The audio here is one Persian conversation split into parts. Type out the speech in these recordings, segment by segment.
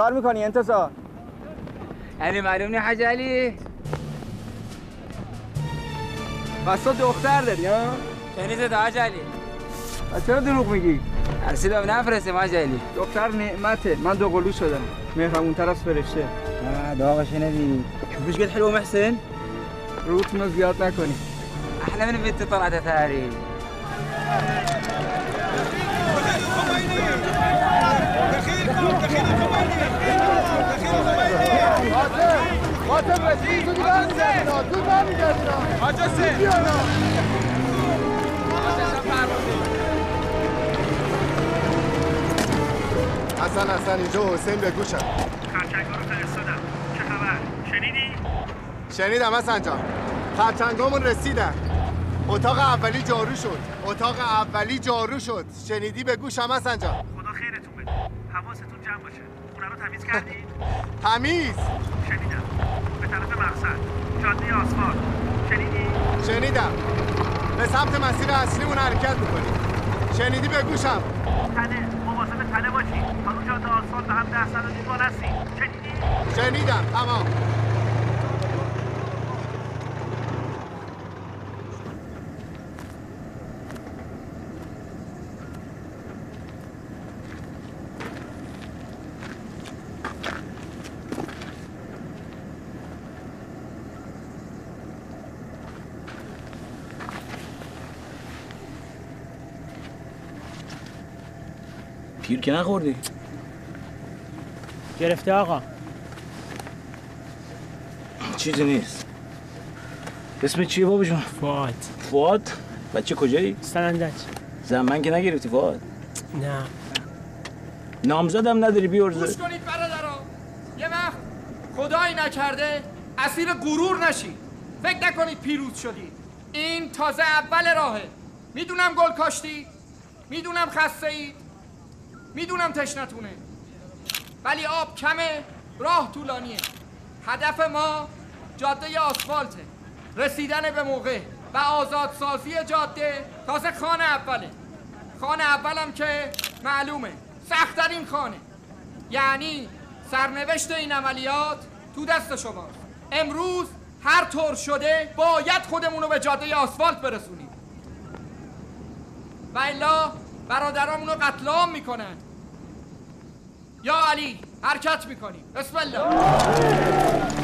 کار می‌کنی انتصار؟ یعنی معلوم نی حاج علی. پس تو دختر داری ها؟ شنیده تا حاج علی. پس چرا دروغ میگی؟ ارسیدم نفرستیم حاج علی. دختر نعمته. من دوقلو شدم. مهرمون طرف فرشته. آه داغ شنیدی شوفش قد حلوه محسن. روتون رو زیاد نکنی. احلى من بنت طلعت تاريخ رسید حاج حسین حسن حسن اینجا حسین به گوشم. خرچنگا رو فرستادم. چه خبر؟ شنیدی؟ شنیدم حسن جان. خرچنگامون رسیدن اتاق اولی جارو شد. اتاق اولی جارو شد. شنیدی به گوشم حسن جان؟ خدا خیرتون بده. حواستون جمع باشه. خونه رو تمیز کردی؟ تمیز. شنیدم. به طرف مقصد. جاده آسفالت شنیدی؟ شنیدم. به سمت مسیر اصلیمون حرکت می‌کنیم شنیدی؟ به گوشم تنه. مواظب تنه باشی. تا رو جاده آسفالت به هم ده هستی شنیدی؟ شنیدم. تمام. که نخوردی؟ گرفته آقا. چیزی نیست. اسم چیه بابا جون؟ فواد فواد بچه کجایی؟ سنندج زمان که نگرفتی فواد نه. نامزدم نداری گوش بیارزه کنید برادران یه وقت خدایی نکرده اسیر غرور نشید فکر نکنید پیروز شدید این تازه اول راهه. می‌دونم گل کاشتی. می‌دونم خسته اید می‌دونم تشنتونه. ولی آب کمه راه طولانیه. هدف ما جاده آسفالته. رسیدن به موقع و آزادسازی جاده تازه خانه اوله. خانه اولم که معلومه سختترین خانه. یعنی سرنوشت این عملیات تو دست شماست. امروز هر طور شده باید خودمون رو به جاده آسفالت برسونیم. و الا برادرامون رو قتل عام می‌کنن. یا علی حرکت می‌کنیم. بسم الله.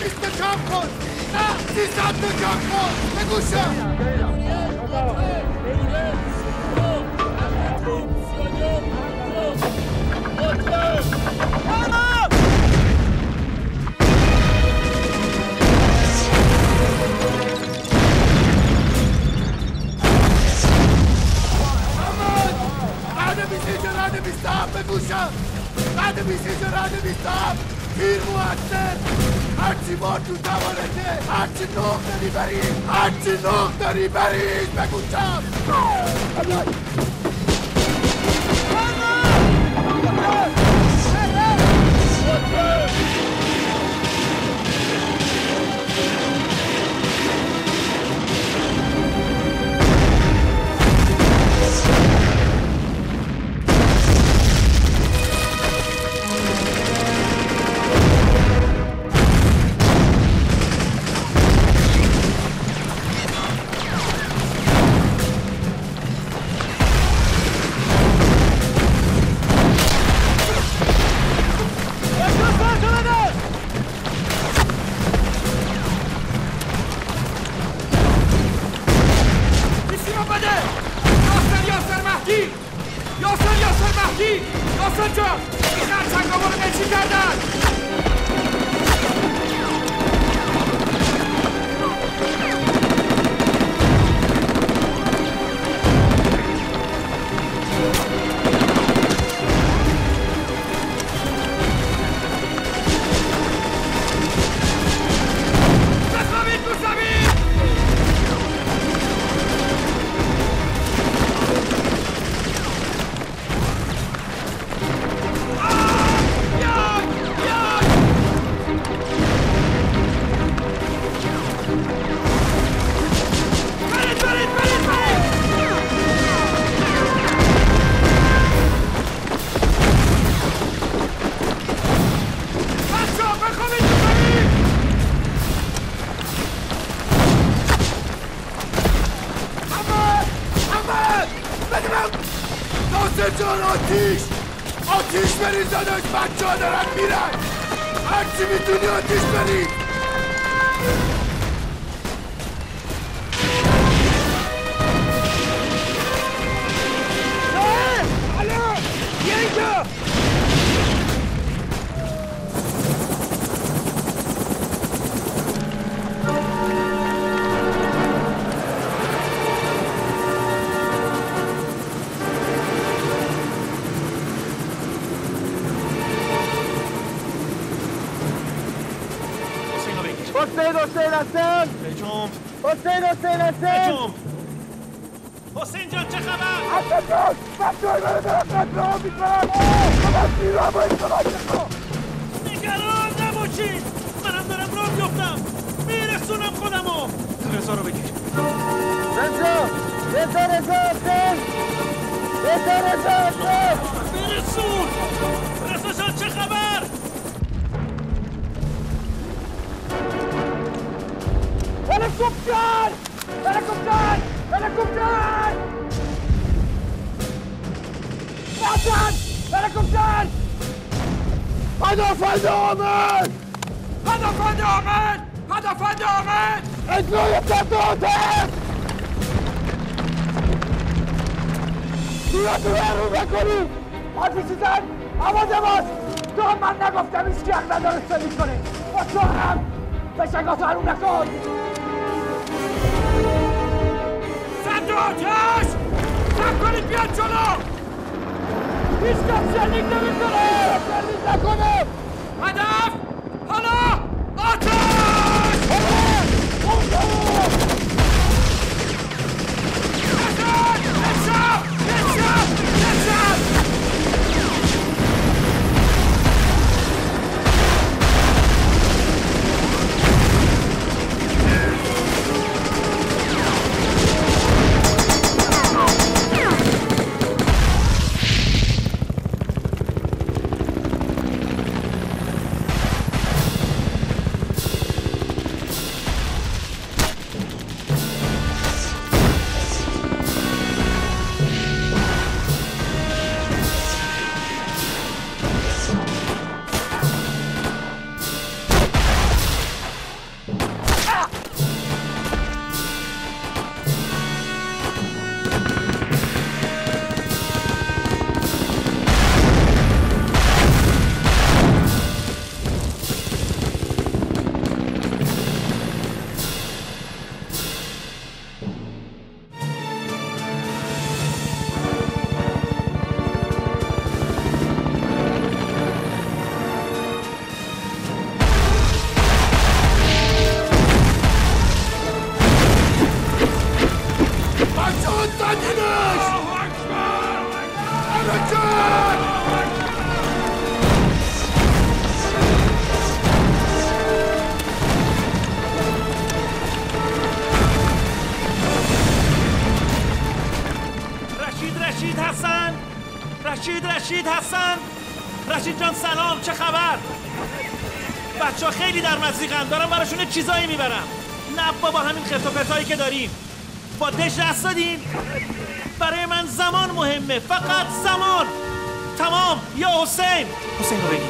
200 تا کم کن نه 300 تا کم کن بگوشم رد 20 رد 27 بگوشم رد 20 رد 27 تیر مؤثر هرچی بار تو توانته هرچی نوخ داری بریش هرچی نوخ داری بریش بگوشم بیسیما بریز داداش بچه ها دارن میرن. هرچی می‌تونی آتیش بریز حسین حسین بجنب حسین حسین هستم بجنب حسین جان چه خبر؟ حسین جان بچه های دارم قتل عام می‌کنن. من بیرون باید کمک کن نگران نباشید. منم دارم راه بیفتم میرسونم خودمو. رضا رو بگیر. رضا رضا رضا هستم رضا رضا هستم برسون رضا جان چه خبر؟ هلیکوپتر هلیکوپتر هلیکوپتر بازن هلیکوپتر پدافند آمد پدافند آمد پدافند آمد اجرای تبدیلات صورت رو رو بکنیم حرفی چیزن آماده باش تو هم من نگفتم هیچ حق نداره سلیش کنه با تو هم فشنگاتو حروم نکن آتش سب کنید بیاد جلو هیچ کس شلیک نمی‌کنه شلیک نکنه هدف حالا آتش نزد! چیزایی می‌برم. نه بابا همین خرت و که داریم. با دش دست دادین برای من زمان مهمه. فقط زمان. تمام. یا حسین. حسین رو بگیر.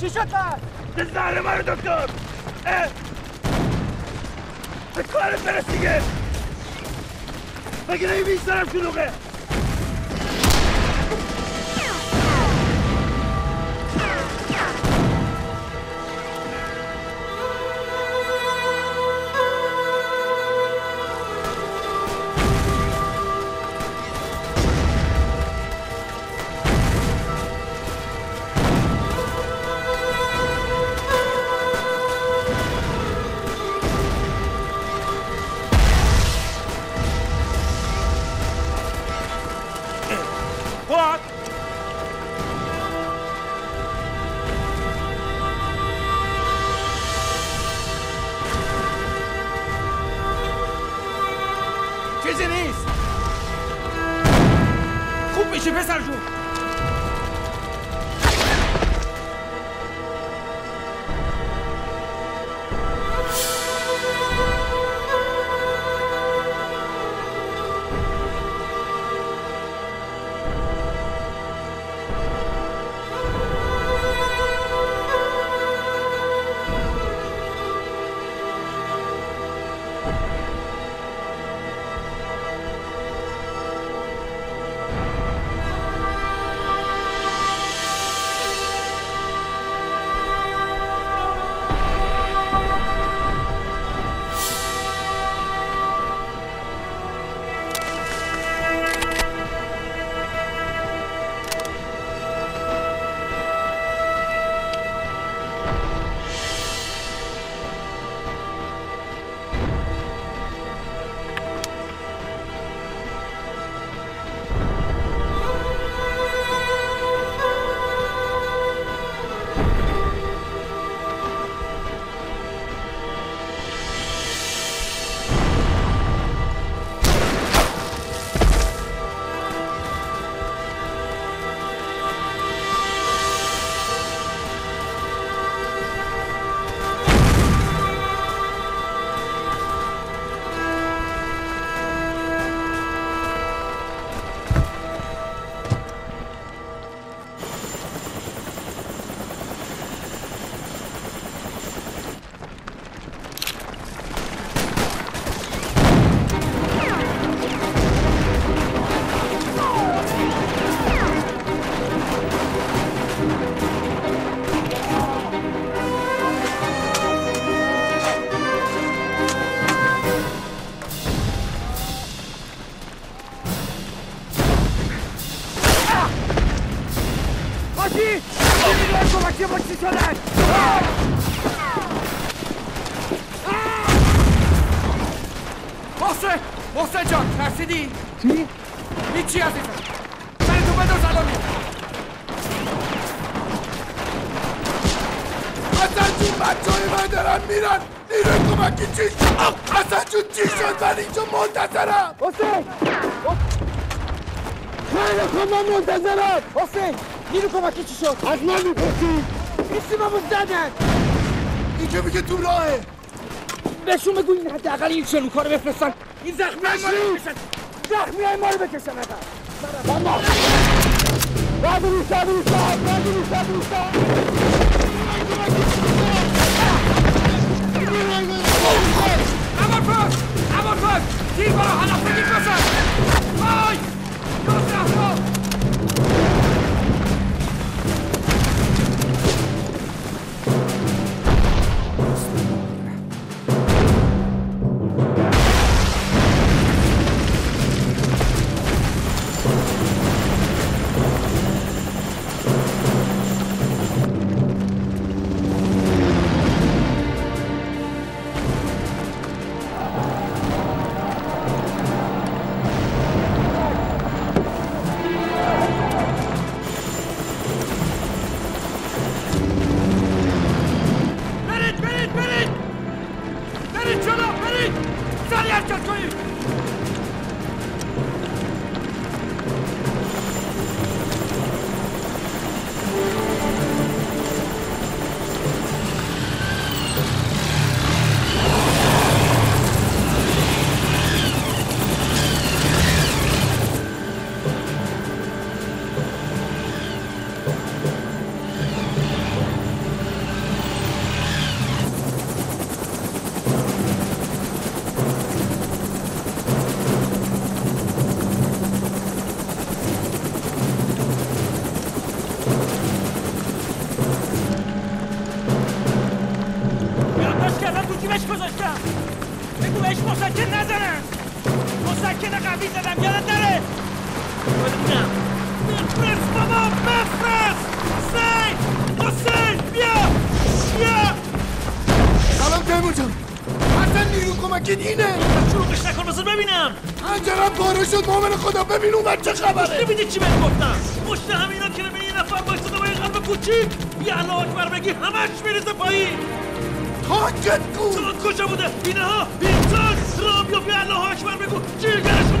چی شد پس؟ به زهر من دکتر. به کارت برس دیگه مگه نمی بیشترم شلوغه نیرو کمکی چی شد از من می‌پرسی نیستی ما زدن اینجا میگه تو راهه بهشون بگو این حداقل این شنوکا رو بفرستن این زخمی های ما رو بکشن زخمی های ما رو بکشن اقل اما بعد روستا روستا بعد روستا روستا عبالفز عبالفز تیر برا شد مؤمن خدا ببین اون چه خبره. نمیدی چی بهت گفتم؟ پشت همینا که به یه نفر بایستده با یه قلب کوچیک یه الله اکبر بگی همش میریزه پایین. تاکت کو تان کجا بوده؟ اینها اینسان را بیافی الله اکبر بگو. جیگرشون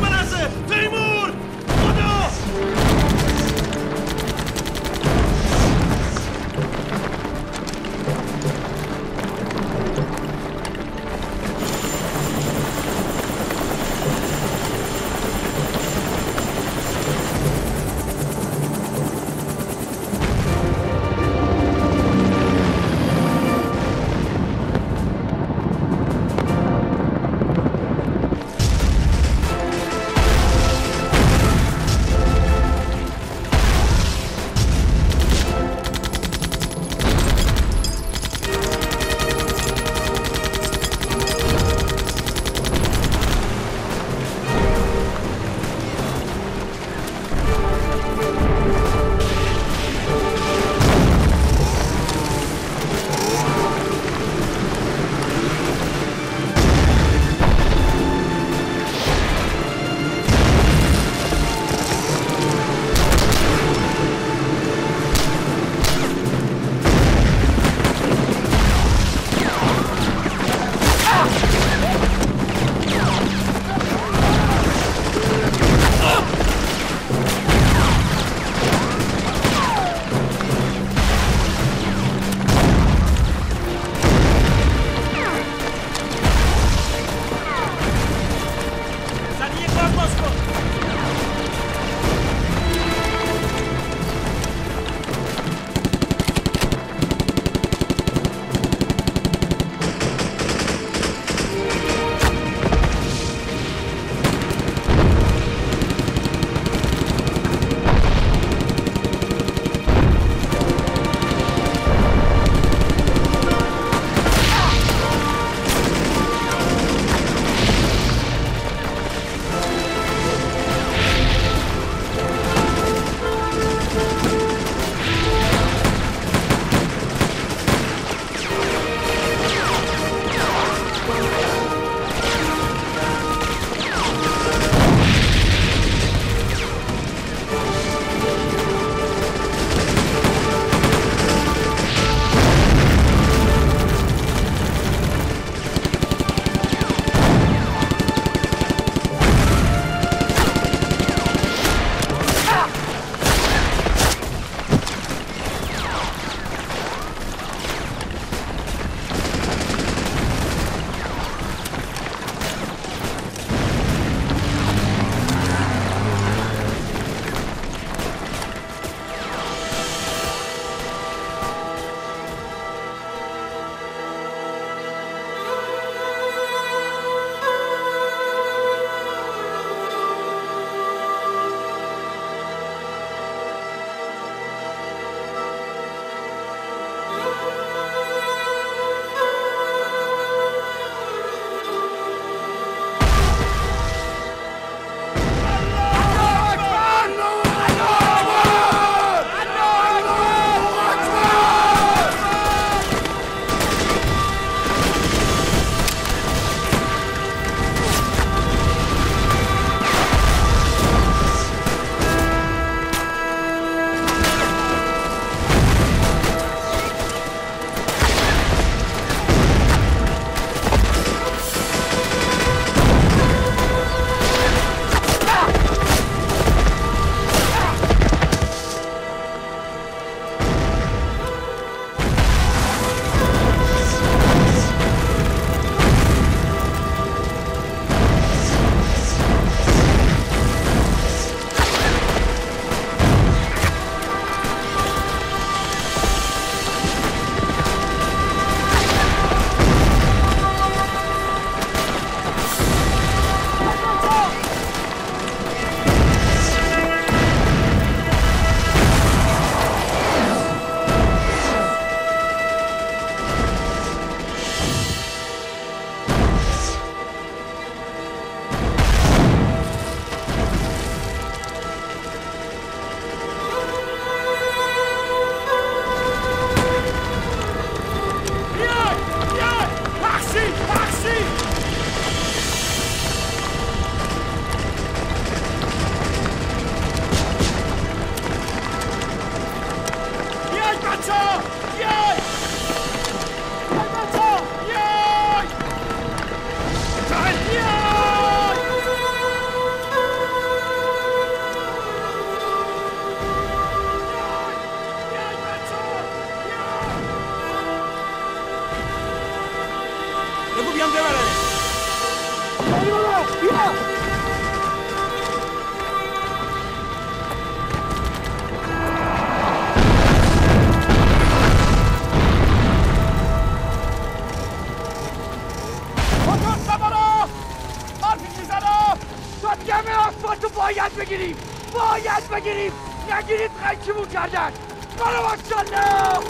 بگیریم نگیرید قیچیمون کردن. برو ماشالله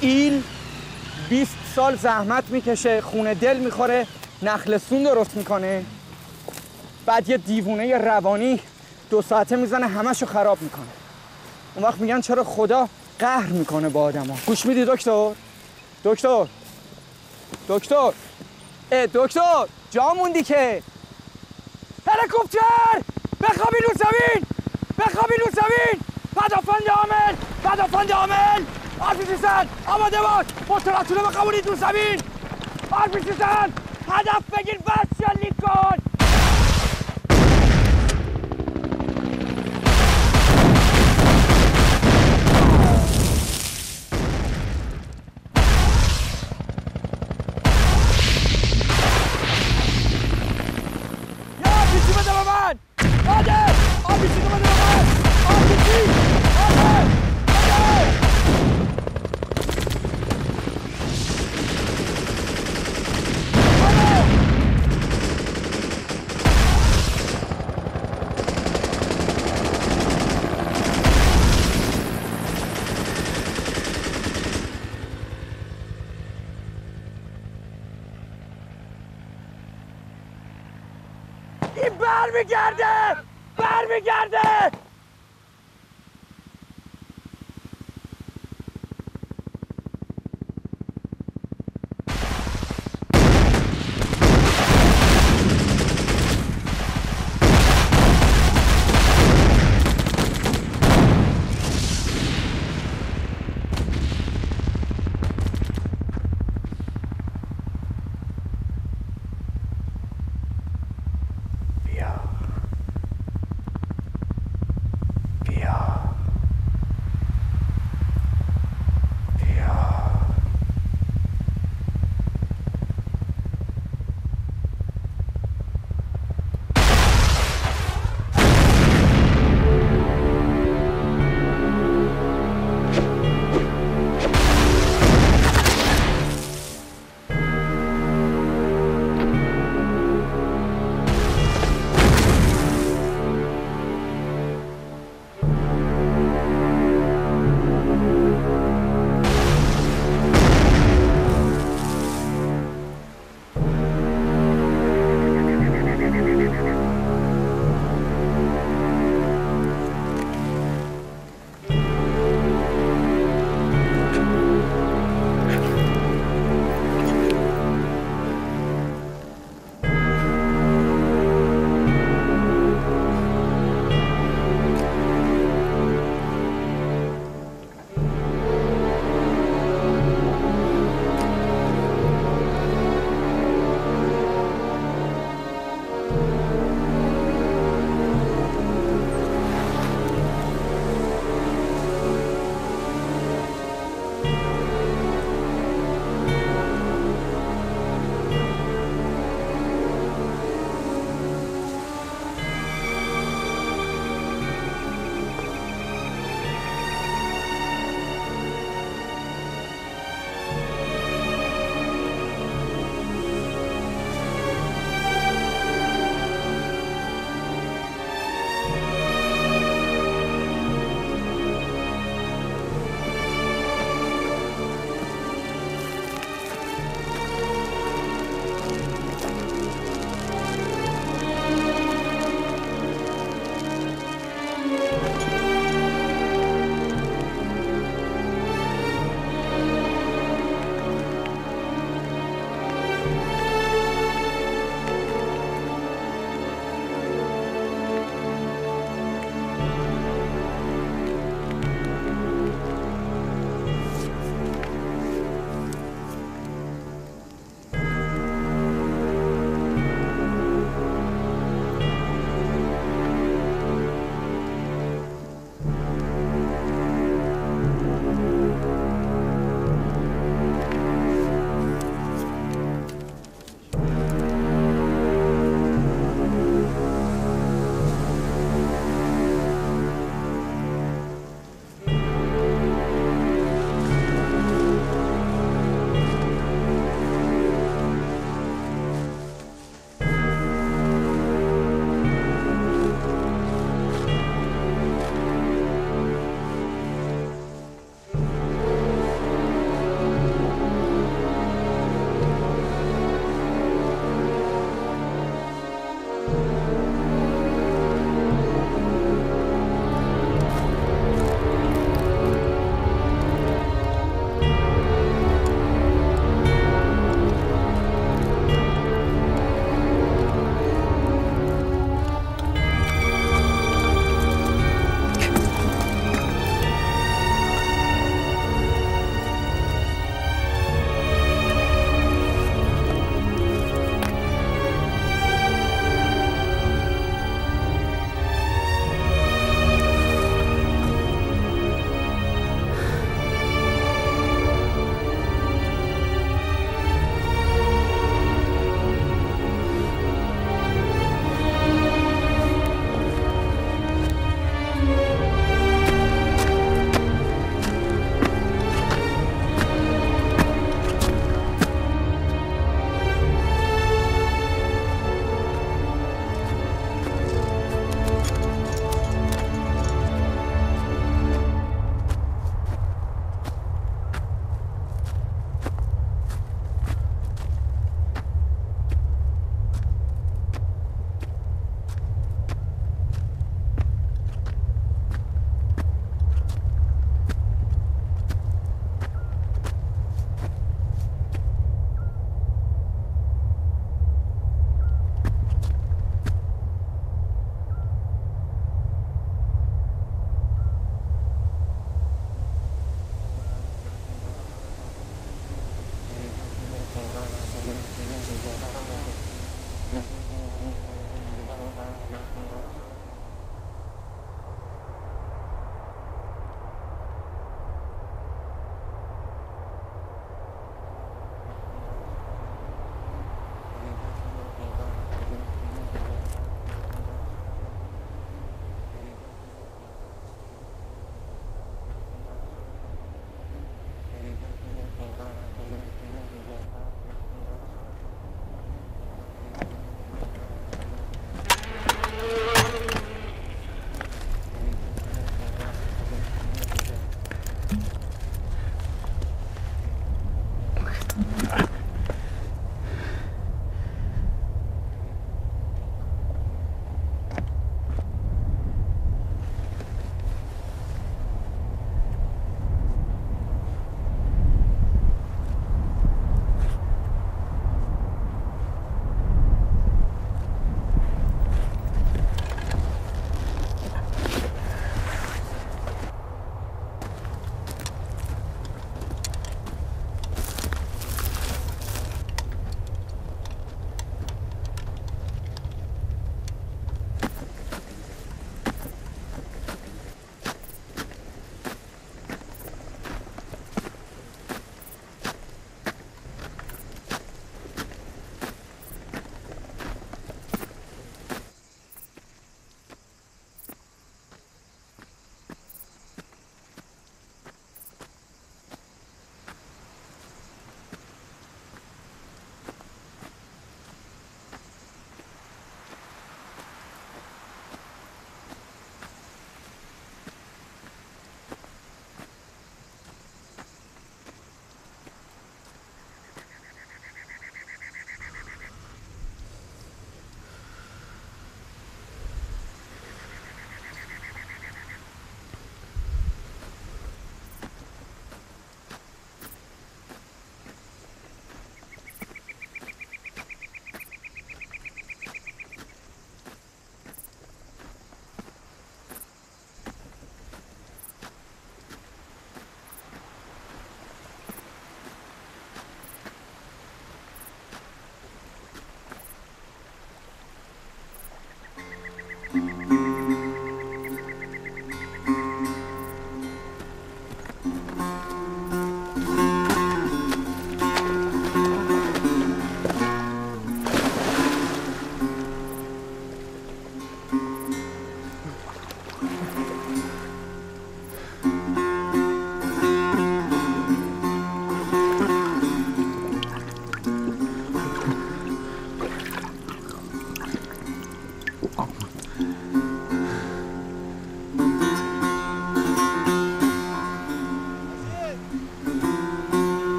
ایل 20 سال زحمت می‌کشه خونه دل می‌خوره نخلستون درست می‌کنه. بعد یه دیوونه روانی دو ساعته می‌زنه همشو خراب می‌کنه. اون وقت میگن چرا خدا قهر می‌کنه با آدما. گوش میدی دکتر؟ دکتر؟ دکتر؟ اه دکتر جا موندی که؟ هلیکوپتر! بخوابین رو زمین بخوابین رو زمین پدافند عامل! پدافند عامل! آرپی زن آماده باش. موتوراتون رو بخوابونید رو زمین. آرپی زن هدف بگیر بس شلیک کن یا آرپیجی بده به من آده آرپیجی بده به من آرپیجی آده آده این برمیگرده! برمیگرده!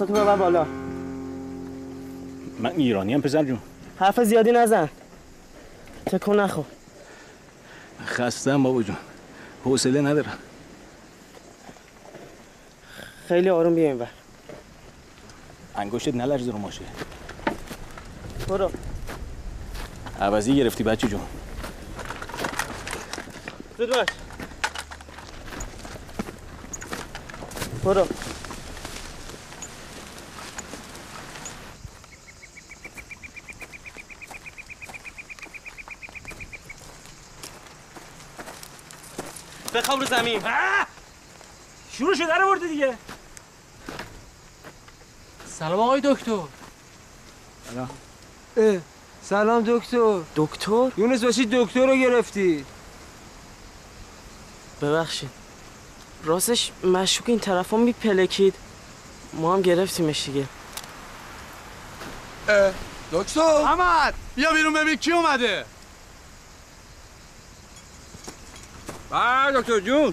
دستاتو ببر بالا. من ایرانی هم پسر جون. حرف زیادی نزن. تکون نخور خستم بابا جون. حوصله ندارم. خیلی آروم بیا اینور انگشتت نلرزه رو ماشه. برو. عوضی گرفتی بچه جون. زود باش. برو. بخواب رو زمین. شروع شده رو برده دیگه. سلام آقای دکتر. سلام. دکتر. دکتر؟ یونس باشی دکتر رو گرفتی. ببخشید. راستش مشکوک این طرف میپلکید. ما هم گرفتیمش دیگه. دکتر؟ احمد! بیا بیرون ببین کی اومده. با دکتر جون.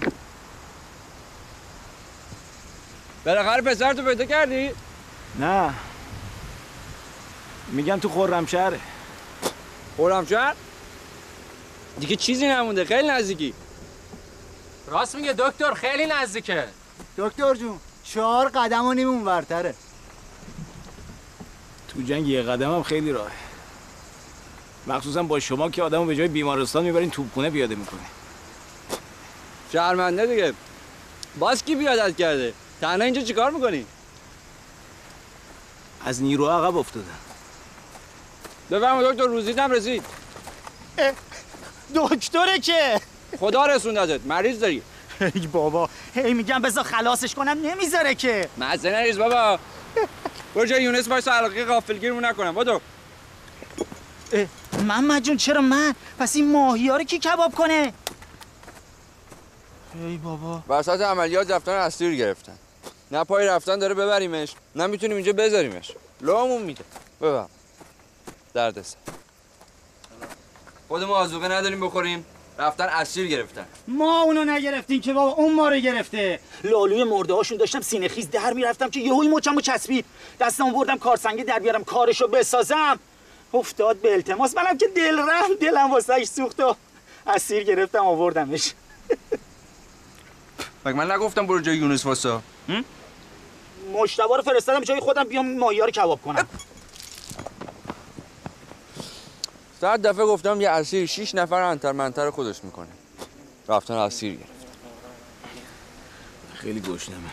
بالاخره پسرتو پیدا کردی؟ نه. میگن تو خرمشهره خرمشهر؟ دیگه چیزی نمونده خیلی نزدیکی. راست میگه دکتر خیلی نزدیکه. دکتر جون چهار قدم و نیم اونورتره تو جنگ یه قدم هم خیلی راهه. مخصوصا با شما که آدمو به جای بیمارستان می‌برین توپخونه پیاده می‌کنه. شرمنده دیگه. باز کی بیادت کرده؟ تنها اینجا چیکار می‌کنی؟ از نیرو عقب افتادن بفرما دکتر روزیدم رسید. دکتره که. خدا رسوندتت مریض داری. ای بابا هی میگم بذار خلاصش کنم نمی‌ذاره که. مزه نریز بابا. برو جای یونس باش علاقه غافلگیرمون نکنم. بدو اه، محمد جون چرا من؟ پس این ماهی ها رو کی کباب کنه؟ ای بابا. وسط عملیات رفتن اسیر گرفتن. نه پای رفتن داره ببریمش نه می‌تونیم اینجا بذاریمش. لامون میده. ببر درد سر خودمون آزوقه نداریم بخوریم. رفتن اسیر گرفتن. ما اونو نگرفتیم که بابا اون ما رو گرفته. لالوی مرده هاشون داشتم سینه خیز در می‌رفتم که یهوی مچمو چسبید. دستمو بردم کارسنگی در بیارم کارشو بسازم. افتاد به التماس. منم که دل رحم دلم واسهش سوخت و اسیر گرفتم آوردمش. مگه من نگفتم برو جای یونس واسا؟ مشتبه رو فرستادم جای خودم بیام ماهی رو کباب کنم. صد دفعه گفتم یه اسیر شیش نفر انتر منتر خودش می‌کنه. رفتن اسیر گرفت. خیلی گشنمه.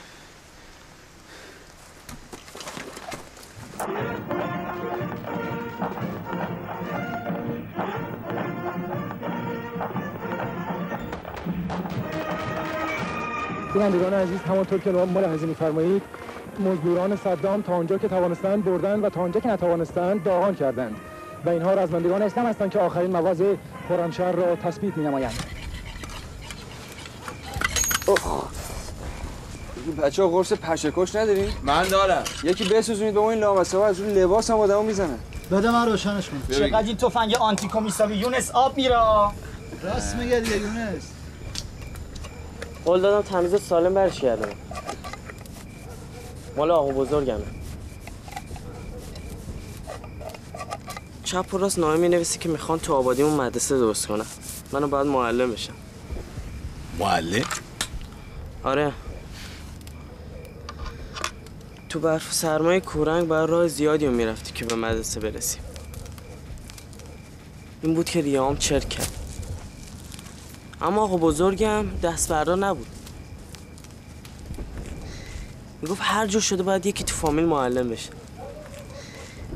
بینندگان عزیز همانطور که ملاحظه می‌فرمایید مزدوران صدام تا آنجا که توانستند بردند و تا آنجا که نتوانستند داغان کردند. و اینها رزمندگان اسلام هستند که آخرین مواضع خرمشهر را تثبیت می‌نمایند. بچه ها قرص پشکش نداریم؟ من دارم. یکی بسوزونید به ما این لامسه ها از اون لباس هم آدمو می‌زنن بده من روشنش کنم. چقدر این تفنگ آنتی کمیسابی یونس آب میره. راست میگه دیگه یونس. قول دادم تمیز سالم برش کردم. مال آقا بزرگمه. چپ و راست نامه می نویسی که می‌خوان تو آبادیمون مدرسه درست کنن. منو باید معلم بشم. معلم؟ آره. تو برف سرمایه کورنگ بر راه زیادی می‌رفتی که به مدرسه برسیم این بود که ریام چرک کرد. اما آقا بزرگم دست بردار نبود. می‌گفت هر جا شده باید یکی تو فامیل معلم بشه.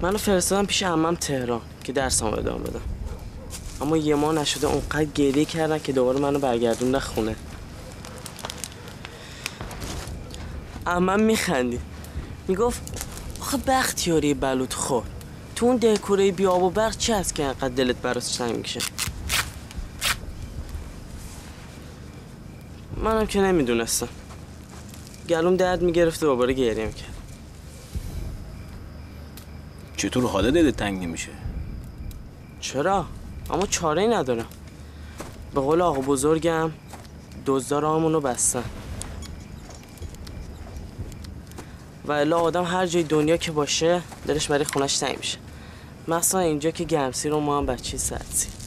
منو فرستادم پیش عمم تهران که درسم ادامه بدم. اما یه ماه نشده اونقدر گریه کردن که دوباره منو برگردوندن خونه. عمم میخندی می‌گفت آخه بختیاری بلوط خور. تو اون دلکوره بی آب و برق چی هست که انقدر دلت براش تنگ میشه منم که نمی‌دونستم. گلوم درد می‌گرفت و دوباره گریه می‌کرد. چطور حالا دلت تنگ نمیشه؟ چرا؟ اما چاره ای ندارم. به قول آقا بزرگم دزدار همونو بستن. و الا آدم هر جای دنیا که باشه دلش برای خونش تنگ میشه. مثلا اینجا که گرمسی رو ما هم بچه سردسی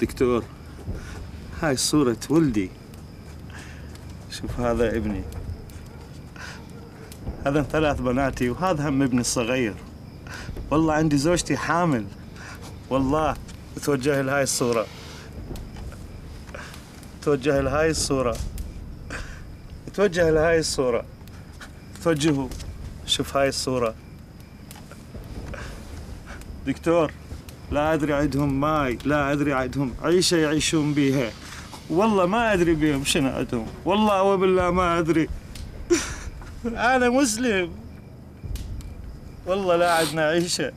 دكتور. هاي صورة ولدي. شوف هذا ابني. هذا ثلاث بناتي وهذا هم ابني الصغير. والله عندي زوجتي حامل. والله توجه لهاي الصورة. توجه لهاي الصورة. توجه لهاي الصورة. توجهوا شوف هاي الصورة. دكتور. لا أدري عندهم ماي لا أدري عندهم عيشه يعيشون بيها. والله ما أدري بيهم شنو عندهم. والله وبالله ما أدري. أنا مسلم. والله لا عندنا عيشة.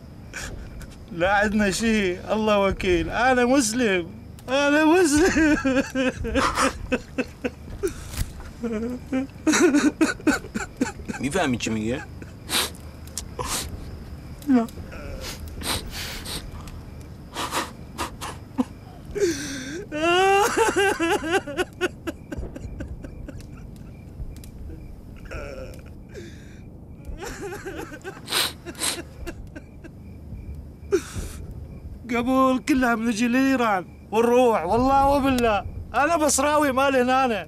لا عندنا شيء. الله وكيل. أنا مسلم. أنا مسلم. میفهمی چی میگه؟ نه كلها بنجي لإيران ونروح والله وبالله. أنا بصراوي مالي هنا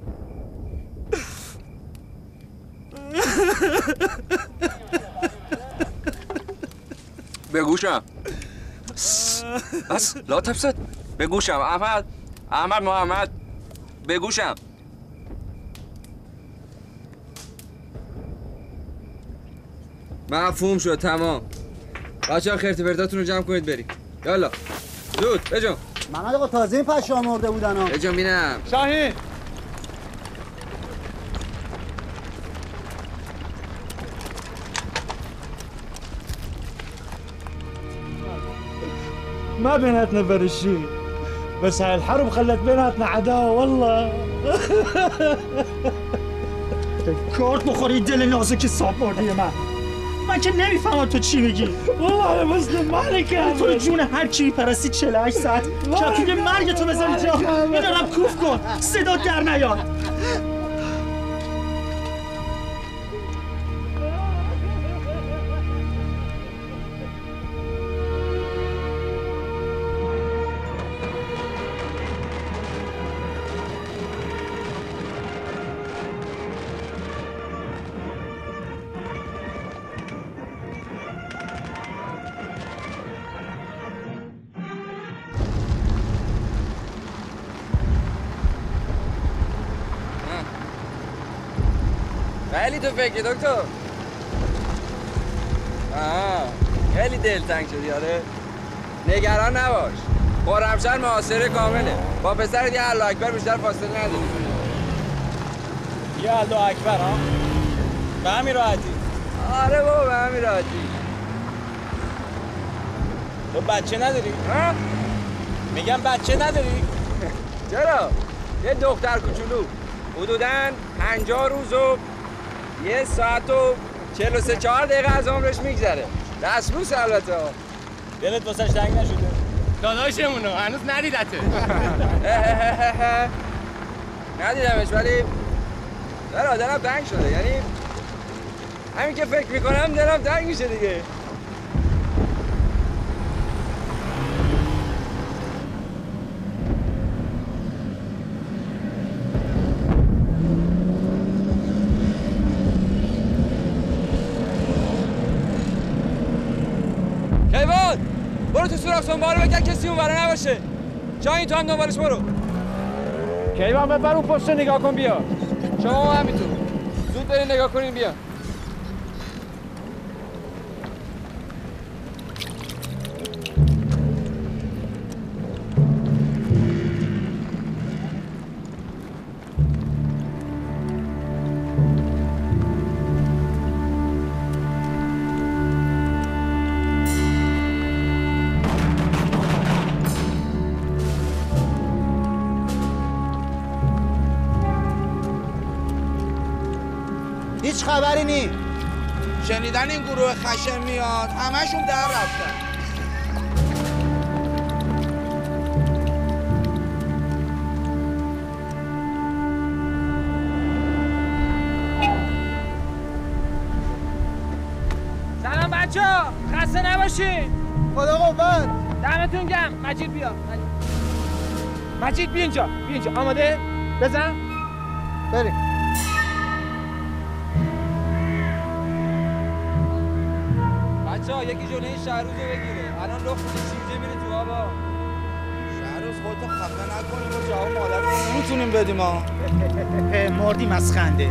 بگوشم بس لا تفسد بگوشم احمد احمد محمد بگوشم مفهوم شد تمام. بچه ها خیرت برداتون رو جمع کنید بریم یالا. زود بجام محمد آقا تازه این پشه مرده بودن ها. بجام بینم شاهین. ما بيناتنا برشي بس هاي الحرب خلت بيناتنا عداوه والله. کارت بخوری دل نازک صاحب مردی من. من که نمی‌فهمم تو چی میگی؟ والله مالك يا تو جون هر کی پرستی 48 ساعت کفیل مرگ تو بذاری جا. میدارم کوف کن. صدا در نیاد. تو فکری دکتر. آه خیلی دلتنگ شدی آره. نگران نباش. خرمشهر معاصره کامله. با پسرت یه الله اکبر بیشتر فاصله نداری. یه الله اکبر ها؟ به همین راحتی؟ آره بابا به همین راحتی. تو بچه نداری؟ ها؟ میگم بچه نداری؟ چرا؟ یه دختر کوچولو. حدودا 50 روز و یه ساعت و 43 4 دقیقه از عمرش میگذره. دستبوس البته. دلت واسش تنگ نشده؟ داداشمونو. هنوز ندیدته. ندیدمش ولی چرا دلم تنگ شده. یعنی همین که فکر می‌کنم دلم تنگ میشه دیگه کیوان برو تو سوراخ سنباره بگن کسی اون برا نباشه شاهین تو هم دنبالش برو. کیوان ببر اون پشت نگاه کن بیا. شما هم همینطور. زود برین نگاه کنین بیا. گروه خشم میاد. همشون در رفتن. سلام بچه ها خسته نباشین. خدا قوت. دمتون گم مجید بیا. مجید بیا اینجا. بیا اینجا. آماده؟ بزن. بریم. یکی جلوی این شهروز رو بگیره. الان لخت میشه شیرجه میره تو آبا. شهروز خودتو خفه نکنیم و جواب مادر نمی‌تونیم بدیم ها مردیم از خنده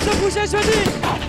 这虎先确定。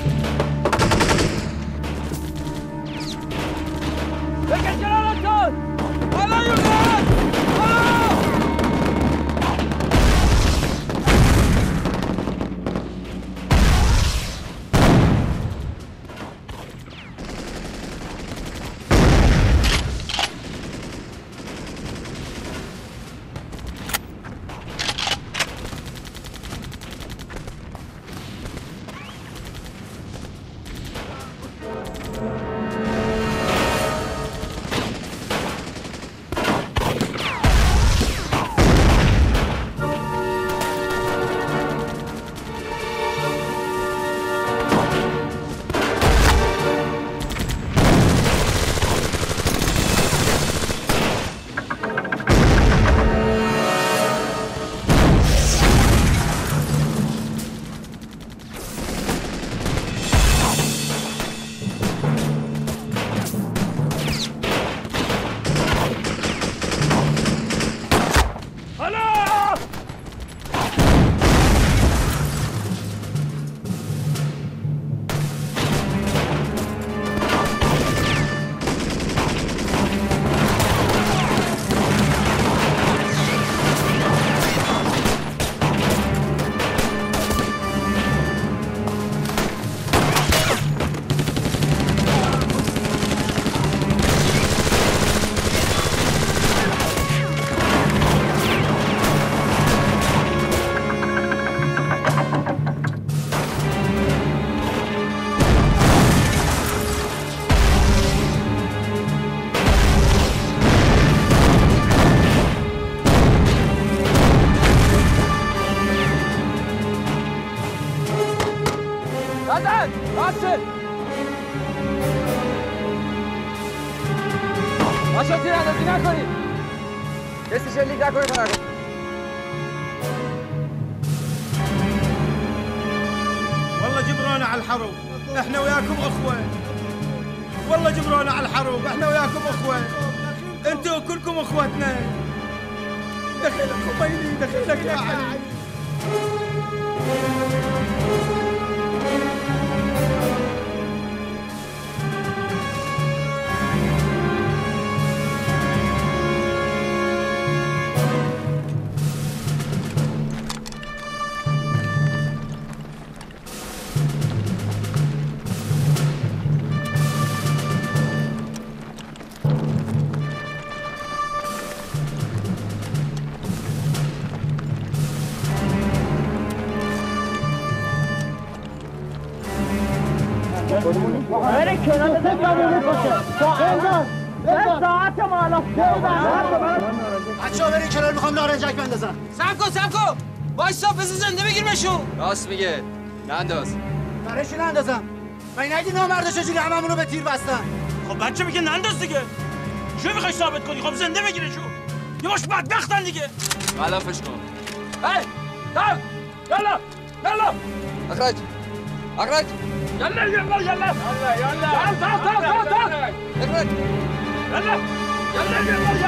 Ah, ah, ah, ah, نارنجک بندازم. سب کن سب کن. وایسا بذار زنده بگیرمشون راست میگه. ننداز. برای چی نندازم؟ من نگی نامردا چجوری هممون رو به تیر بستن؟ خب بچه میگه ننداز دیگه. چه می‌خوای ثابت کنی؟ خب زنده بگیرشون یه باش بدبختن دیگه. غلافش کن. هی تعال يلا يلا اخرج اخرج يلا يلا يلا يلا يلا تعال تعال تعال تعال اخرج يلا يلا يلا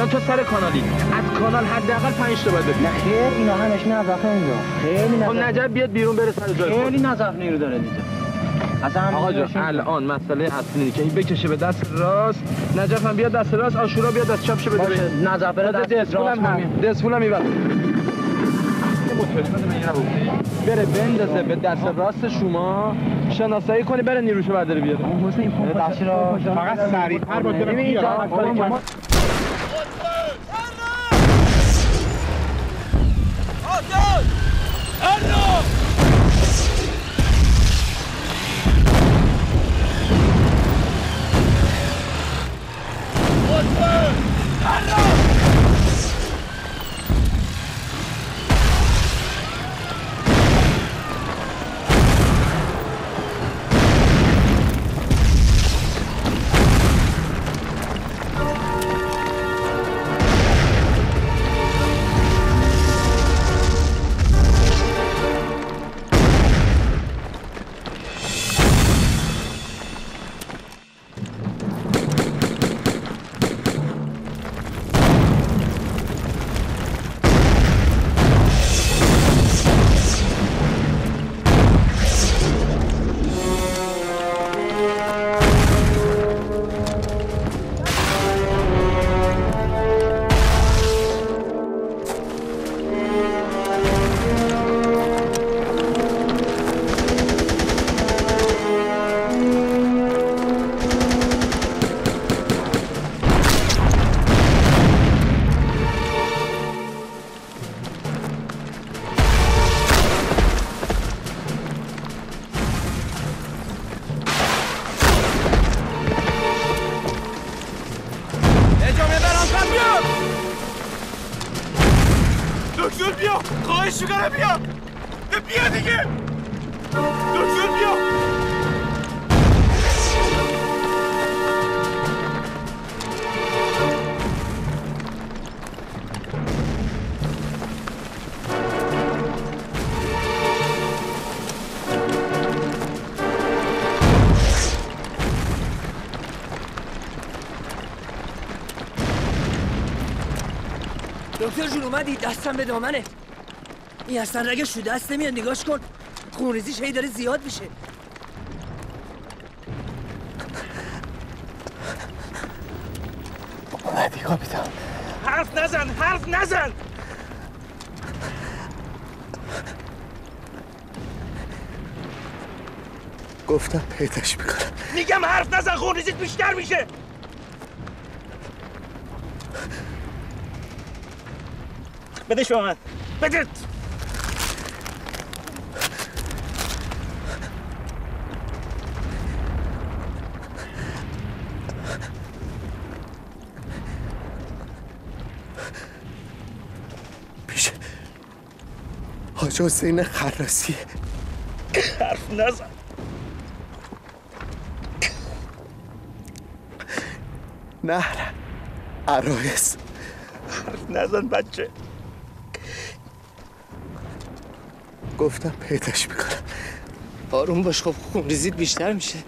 الان تو سر کانالی از کانال حداقل 5 تا باید ببین نه خیر اینا همش نظافه اینجا. خیلی خب نجف بیاد بیرون بره سر جای. خیلی نظافه نیرو داره اینجا آقا نمی‌شیم. الان مسئله اصلی اینه که این بکشه به دست راست. نجف هم بیاد دست راست آشورا بیاد دست چپ شه بده نظافه رو دست دست راست. دست هم می‌بره بره بندازه به دست راست شما. شناسایی کنی بره نیروشو برداره بیاره. دست را فقط سریع‌تر باید برم دکتر جون اومدی دستم به دامنه. این اصلا رگش رو دست نمیاد نگاش کن. خونریزیش هی داره زیاد میشه. اومدی کاپیتان حرف نزن حرف نزن! گفتم پیداش می‌کنم. میگم حرف نزن خونریزیت بیشتر میشه! بدش به من بدت پیش حاج حسین خراسی حرف نزن. نهر عرایس. حرف نزن بچه. گفتم پیداش می‌کنم. آروم باش خب خون ریزید بیشتر میشه.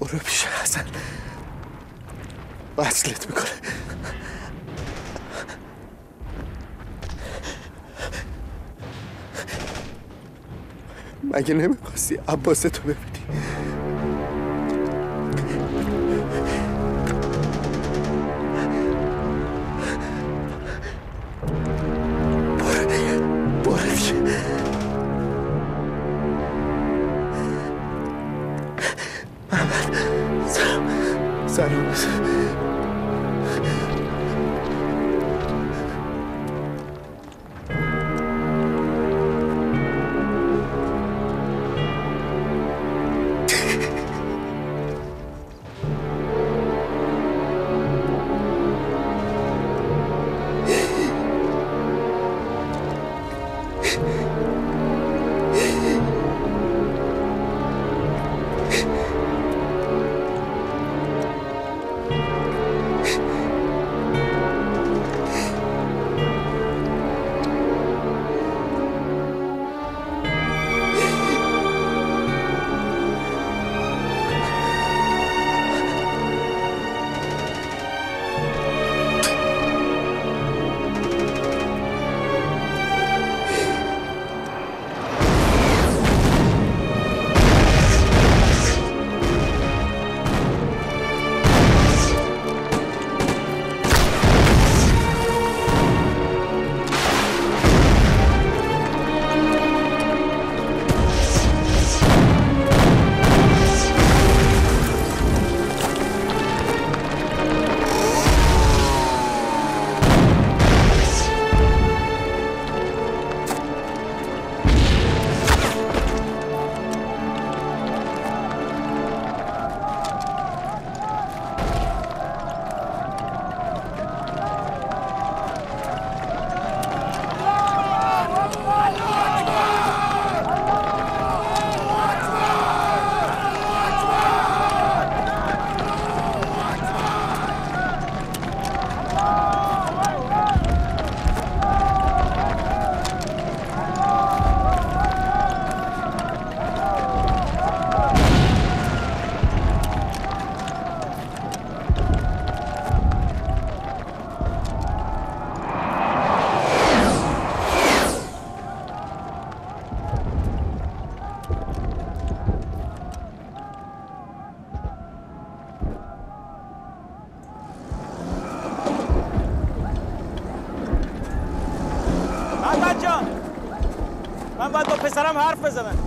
برو پیش حسن. وصلت می‌کنه. مگه نمی‌خواستی عباس تو ببینی؟ پسرم حرف بزنم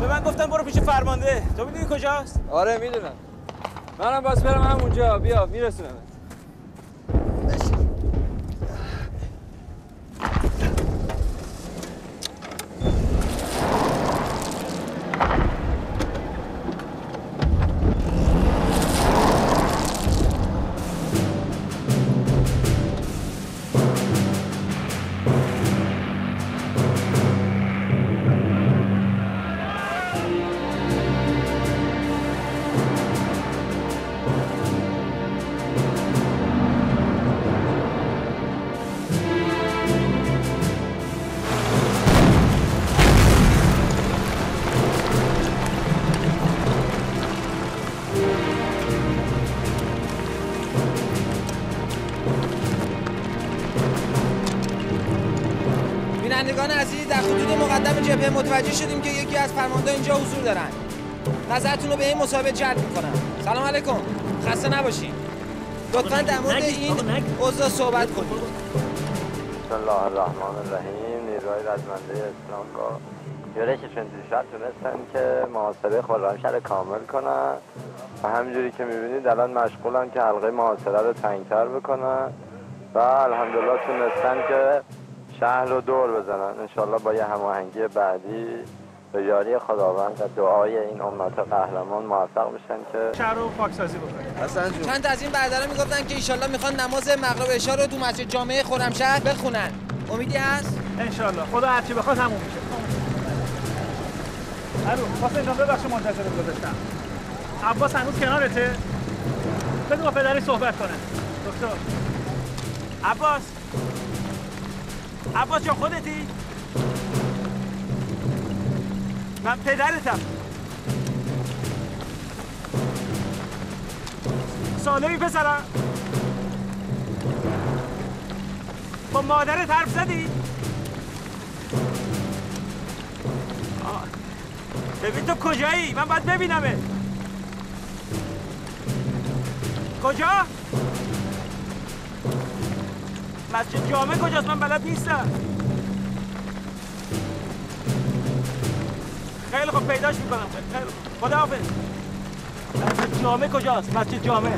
به من گفتن برو پیش فرمانده. تو می‌دونی کجاست؟ آره می‌دونم. منم بس برم همونجا. بیا میرسونم. اینجا حضور دارن. نظرتون رو به این مصاحبه جلب می‌کنم. سلام علیکم. خسته نباشید. لطفا در مورد این اوضاع صحبت کنید. بسم الله الرحمن الرحیم. نیروهای رزمنده اسلامگاه یورششون دیشب تونستن که محاصره خرمشهر رو کامل کنن. و همینجوری که می‌بینید الان مشغولن که حلقه محاصره رو تنگتر بکنن. و الحمدلله تونستن که شهر رو دور بزنن. انشالله با یه هماهنگی بعدی به یاری خداوند و دعای این امت قهرمان موفق بشن که شهر رو پاکسازی بکنید چند تا از این برادران می‌گفتن که ایشالله می‌خوان نماز مغرب عشا رو تو مسجد جامعه خرمشهر بخونن. امیدی هست؟ انشالله خدا هرچی بخواد همون میشه. الو حسین جان ببخشید منتظر گذاشتم. عباس هنوز کنارته؟ بگو با پدری صحبت کنه. دکتر. عباس. عباس جان خودتی؟ من پدرتم سالمی پسرم با مادرت حرف زدی؟ ببین تو کجایی؟ من باید ببینمه کجا؟ مسجد جامعه کجاست من بلد نیستم خیلی خوب پیداش می‌کنم. خیلی خوب. خداحافظ. مسجد جامعه کجاست؟ مسجد جامعه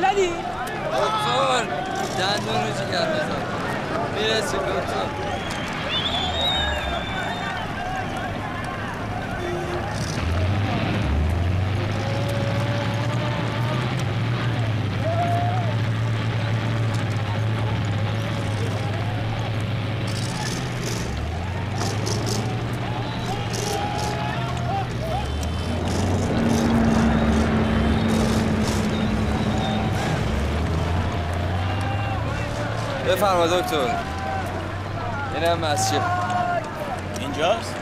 Voilà بفرما دکتر. اینم مسجد. اینجاست؟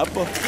Apple.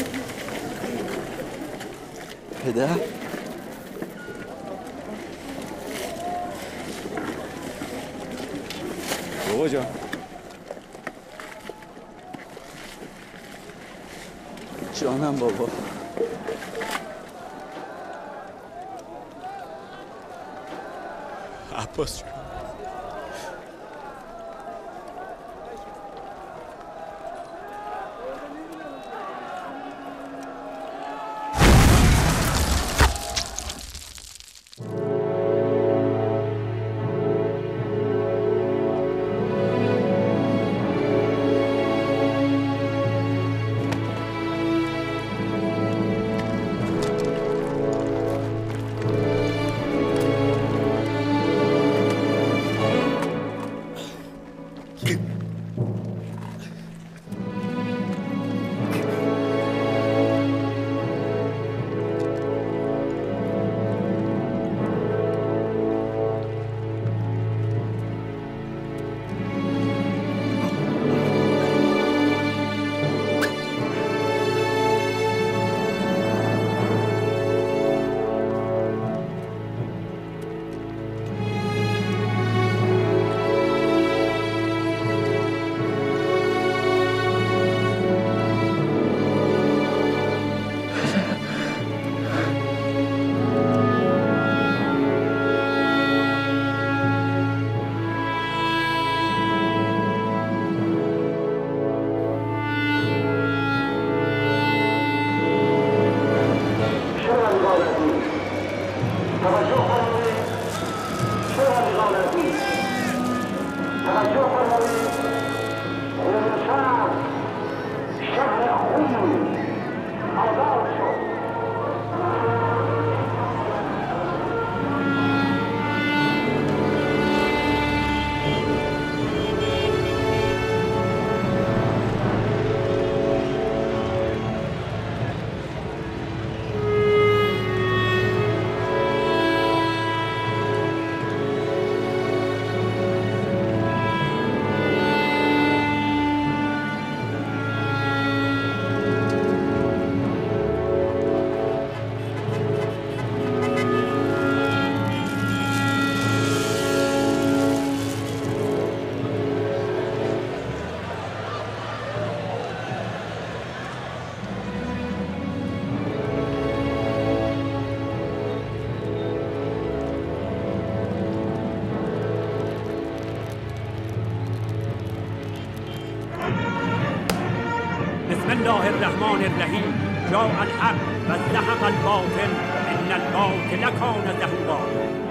الرحمن الرحیم. جاء الحق و زهق الباطل. ان الباطل کان زهوقا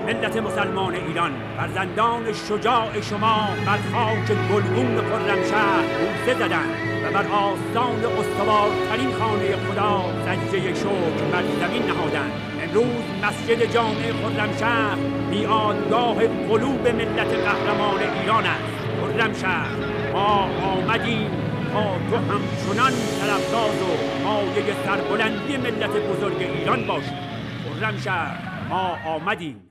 ملت مسلمان ایران فرزندان شجاع شما بر خاک گلگون خرمشهر بوسه زدند و بر آستان استوارترین خانه خدا سجده شکر بر زمین نهادند امروز مسجد جامع خرمشهر میانگاه قلوب ملت قهرمان ایران است. خرمشهر ما آمدیم تا تو همچنان طرفدار و مایه سربلندی ملت بزرگ ایران باشی خرمشهر ما آمدیم.